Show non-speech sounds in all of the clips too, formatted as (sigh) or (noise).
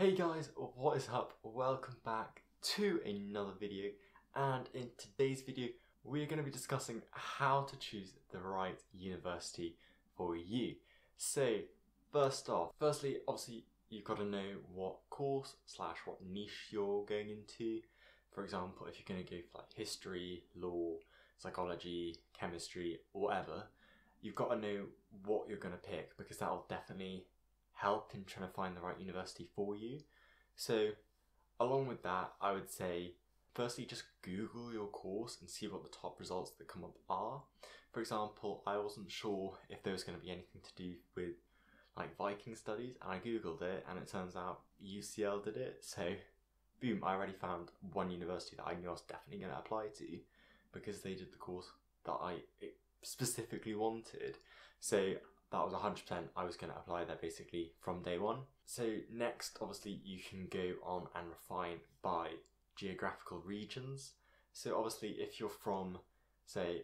Hey guys, what is up? Welcome back to another video and in today's video we're going to be discussing how to choose the right university for you. So first off, firstly obviously you've got to know what course slash what niche you're going into. For example, if you're going to go for like history, law, psychology, chemistry, whatever, you've got to know what you're going to pick because that'll definitely help in trying to find the right university for you. So, along with that, I would say firstly just Google your course and see what the top results that come up are. For example, I wasn't sure if there was going to be anything to do with like Viking studies, and I googled it, and it turns out UCL did it. So, boom, I already found one university that I knew I was definitely going to apply to because they did the course that I specifically wanted. So that was 100% I was going to apply that basically from day one. So next, obviously, you can go on and refine by geographical regions. So obviously, if you're from, say,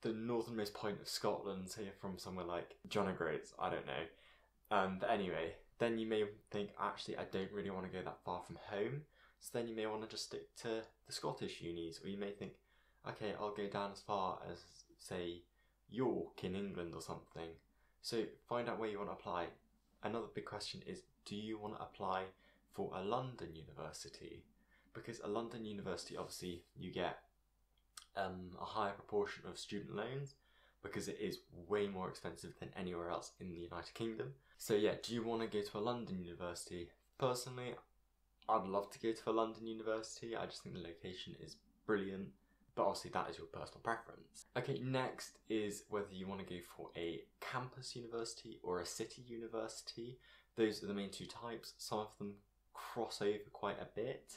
the northernmost point of Scotland, say you're from somewhere like John O'Groats, I don't know. Um, but anyway, then you may think, actually, I don't really want to go that far from home. So then you may want to just stick to the Scottish unis, or you may think, okay, I'll go down as far as, say, York in England or something. So find out where you want to apply. Another big question is do you want to apply for a London university? Because a London university, obviously, you get um, a higher proportion of student loans because it is way more expensive than anywhere else in the United Kingdom. So, yeah, do you want to go to a London university? Personally, I'd love to go to a London university. I just think the location is brilliant but obviously that is your personal preference. Okay, next is whether you want to go for a campus university or a city university. Those are the main two types. Some of them cross over quite a bit.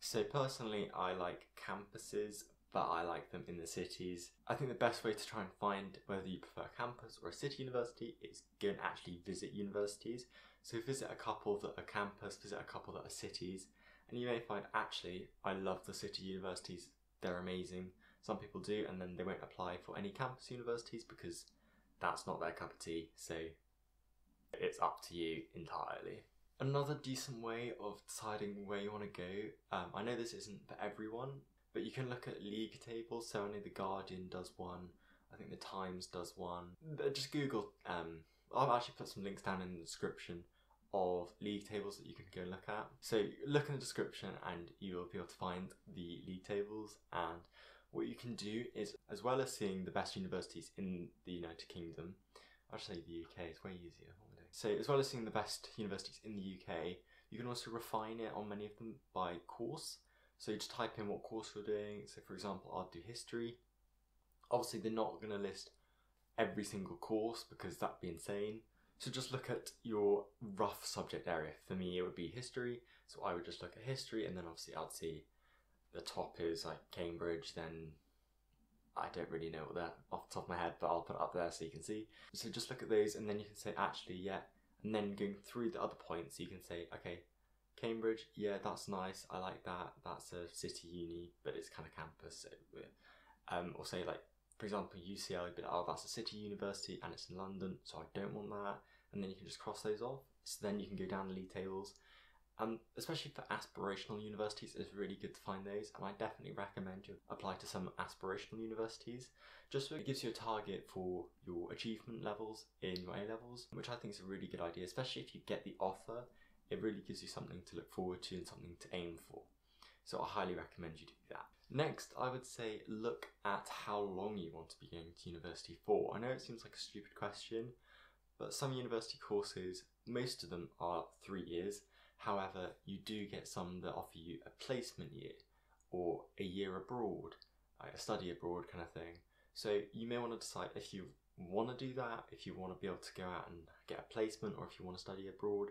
So personally, I like campuses, but I like them in the cities. I think the best way to try and find whether you prefer campus or a city university is go and actually visit universities. So visit a couple that are campus, visit a couple that are cities, and you may find actually I love the city universities they're amazing. Some people do, and then they won't apply for any campus universities because that's not their cup of tea. So it's up to you entirely. Another decent way of deciding where you want to go, um, I know this isn't for everyone, but you can look at league tables. So I know The Guardian does one, I think The Times does one. Just Google, um, I'll actually put some links down in the description of league tables that you can go look at. So look in the description and you will be able to find the league tables and what you can do is as well as seeing the best universities in the United Kingdom, I'll say the UK is way easier. So as well as seeing the best universities in the UK, you can also refine it on many of them by course. So you just type in what course you're doing. So for example, I'll do history. Obviously they're not going to list every single course because that'd be insane. So just look at your rough subject area. For me, it would be history. So I would just look at history, and then obviously I'd see the top is like Cambridge. Then I don't really know what that off the top of my head, but I'll put it up there so you can see. So just look at those, and then you can say actually, yeah. And then going through the other points, you can say, okay, Cambridge, yeah, that's nice. I like that. That's a city uni, but it's kind of campus. Um, or say like for example, UCL, like, oh, that's a city university and it's in London, so I don't want that. And then you can just cross those off. So then you can go down the league tables. And especially for aspirational universities, it's really good to find those. And I definitely recommend you apply to some aspirational universities, just so it gives you a target for your achievement levels in your A levels, which I think is a really good idea, especially if you get the offer. It really gives you something to look forward to and something to aim for. So I highly recommend you do that. Next, I would say look at how long you want to be going to university for. I know it seems like a stupid question, but some university courses, most of them are three years. However, you do get some that offer you a placement year or a year abroad, like a study abroad kind of thing. So you may want to decide if you want to do that, if you want to be able to go out and get a placement, or if you want to study abroad.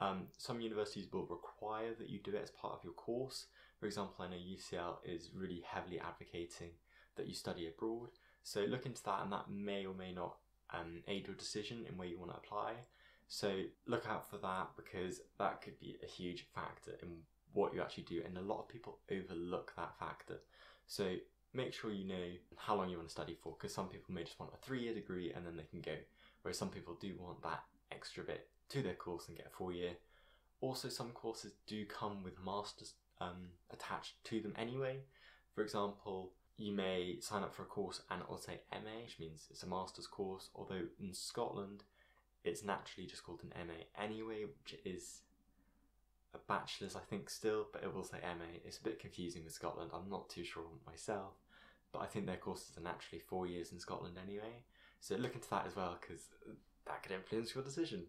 Um, some universities will require that you do it as part of your course. For example, I know UCL is really heavily advocating that you study abroad. So look into that, and that may or may not um, aid your decision in where you want to apply. So look out for that because that could be a huge factor in what you actually do, and a lot of people overlook that factor. So make sure you know how long you want to study for because some people may just want a three year degree and then they can go, whereas some people do want that extra bit to their course and get a four year, Also, some courses do come with masters um, attached to them anyway. For example, you may sign up for a course and it will say MA, which means it's a master's course, although in Scotland it's naturally just called an MA anyway, which is a bachelor's, I think, still, but it will say MA. It's a bit confusing with Scotland, I'm not too sure myself, but I think their courses are naturally four years in Scotland anyway. So look into that as well, because that could influence your decision.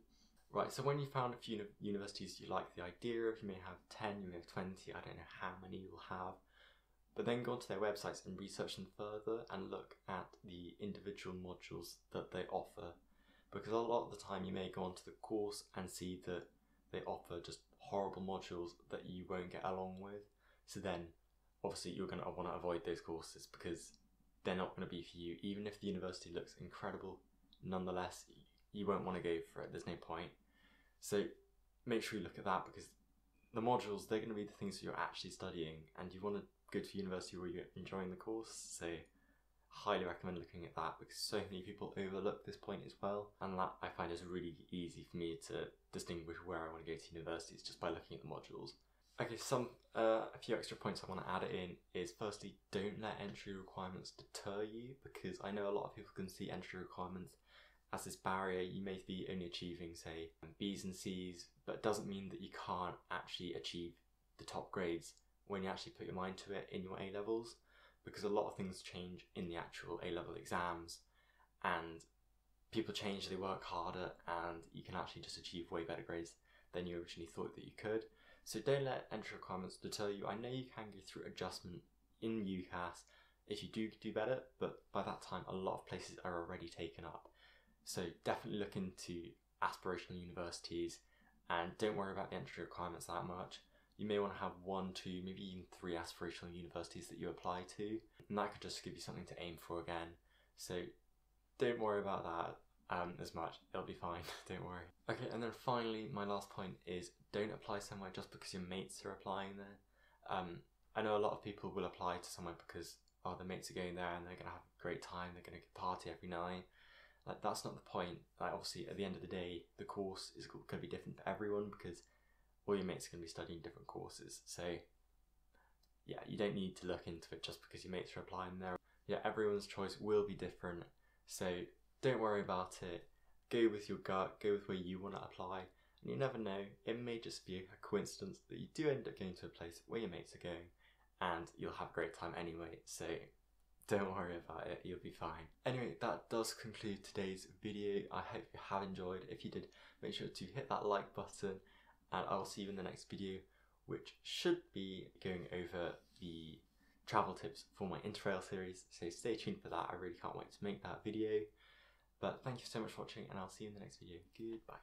Right, so when you found a few universities you like the idea of, you may have 10, you may have 20, I don't know how many you will have, but then go onto their websites and research them further and look at the individual modules that they offer. Because a lot of the time you may go onto the course and see that they offer just horrible modules that you won't get along with. So then obviously you're going to want to avoid those courses because they're not going to be for you. Even if the university looks incredible, nonetheless, you won't want to go for it. There's no point. So make sure you look at that because the modules, they're going to be the things that you're actually studying and you want to go to university where you're enjoying the course. So highly recommend looking at that because so many people overlook this point as well. And that I find is really easy for me to distinguish where I want to go to universities just by looking at the modules. Okay, some uh, a few extra points I want to add in is firstly, don't let entry requirements deter you because I know a lot of people can see entry requirements as this barrier. You may be only achieving, say, B's and C's, but it doesn't mean that you can't actually achieve the top grades when you actually put your mind to it in your A levels because a lot of things change in the actual A level exams and people change, they work harder, and you can actually just achieve way better grades than you originally thought that you could. So don't let entry requirements deter you. I know you can go through adjustment in UCAS if you do do better, but by that time, a lot of places are already taken up. So definitely look into aspirational universities and don't worry about the entry requirements that much. You may want to have one, two, maybe even three aspirational universities that you apply to, and that could just give you something to aim for again. So don't worry about that um, as much. It'll be fine. (laughs) don't worry. Okay, and then finally, my last point is don't apply somewhere just because your mates are applying there. Um, I know a lot of people will apply to somewhere because oh, their mates are going there and they're gonna have a great time. They're gonna party every night. Like that's not the point. Like obviously, at the end of the day, the course is going to be different for everyone because all your mates are going to be studying different courses. So yeah, you don't need to look into it just because your mates are applying there. Yeah, everyone's choice will be different. So don't worry about it. Go with your gut, go with where you want to apply. And you never know, it may just be a coincidence that you do end up going to a place where your mates are going and you'll have a great time anyway. So don't worry about it, you'll be fine. Anyway, that does conclude today's video. I hope you have enjoyed. If you did, make sure to hit that like button and I'll see you in the next video, which should be going over the travel tips for my Interrail series. So stay tuned for that. I really can't wait to make that video. But thank you so much for watching and I'll see you in the next video. Goodbye.